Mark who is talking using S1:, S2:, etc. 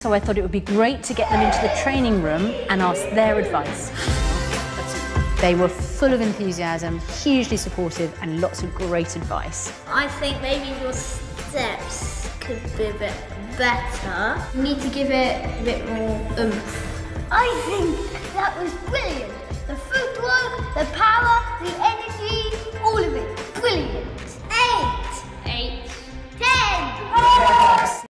S1: So I thought it would be great to get them into the training room and ask their advice. They were full of enthusiasm, hugely supportive, and lots of great advice.
S2: I think maybe your steps could be a bit better. You need to give it a bit more oomph.
S3: I think